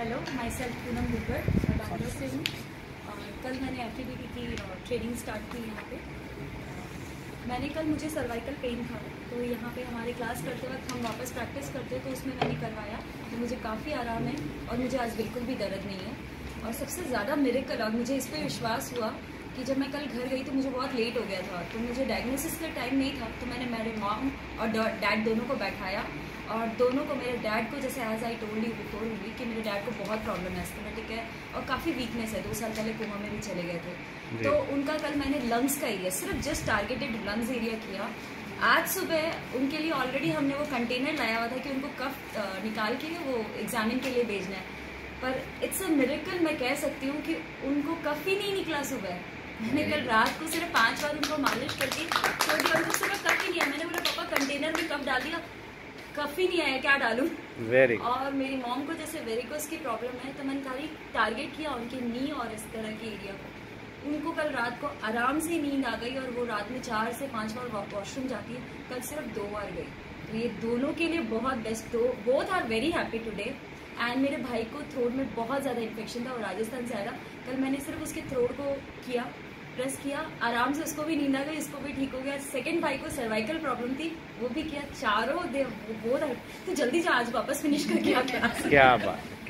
Hello my self Poonam Gubar मैं बैंगलोर से हूँ कल मैंने एफ़ की ट्रेनिंग स्टार्ट की यहाँ पे। मैंने कल मुझे सर्वाइकल पेन था तो यहाँ पे हमारे क्लास करते वक्त हम वापस प्रैक्टिस करते तो उसमें मैंने करवाया तो मुझे काफ़ी आराम है और मुझे आज बिल्कुल भी दर्द नहीं है। और सबसे ज़्यादा मेरे कल मुझे इस पर विश्वास हुआ कि जब मैं कल घर गई तो मुझे बहुत लेट हो गया था। तो मुझे डायग्नोसिस का टाइम नहीं था तो मैंने मेरे मॉम और डैड दोनों को बैठाया और दोनों को मेरे डैड को जैसे as I told you before हुई कि मेरे डैड को बहुत प्रॉब्लम है एस्थमेटिक है और काफ़ी वीकनेस है। दो साल पहले कोमा में भी चले गए थे। तो उनका कल मैंने लंग्स का एरिया सिर्फ़ जस्ट टारगेटेड लंग्स एरिया किया। आज सुबह उनके लिए ऑलरेडी हमने वो कंटेनर लाया हुआ था कि उनको कफ निकाल के वो एग्जामिन के लिए भेजना है। पर इट्स अ मेरेकल मैं कह सकती हूँ कि उनको कफ ही नहीं निकला सुबह। मैंने कल रात को सिर्फ़ पाँच बार उनको मालिश करके छोड़ दिया उनको सुबह कफ ही नहीं मैंने बोला पापा कंटेनर में कफ डाल दिया। कफी नहीं आया क्या डालू? वेरी और मेरी मॉम को जैसे वेरिकोस की प्रॉब्लम है तो मैंने खाली टारगेट किया उनके नी और इस तरह के एरिया को। उनको कल रात को आराम से नींद आ गई और वो रात में चार से पाँच बार वॉशरूम जाती है। कल सिर्फ़ दो बार गई। तो ये दोनों के लिए बहुत बेस्ट दो। Both are very happy today and मेरे भाई को थ्रोट में बहुत ज़्यादा इन्फेक्शन था और राजस्थान से आया कल मैंने सिर्फ़ उसके थ्रोट को किया। प्रेस किया, आराम से उसको भी नींद आ गई, इसको भी ठीक हो गया। सेकंड भाई को सर्वाइकल प्रॉब्लम थी, वो भी किया। चारों दे वो बहुत तो जल्दी से आज वापस फिनिश करके आ क्या बात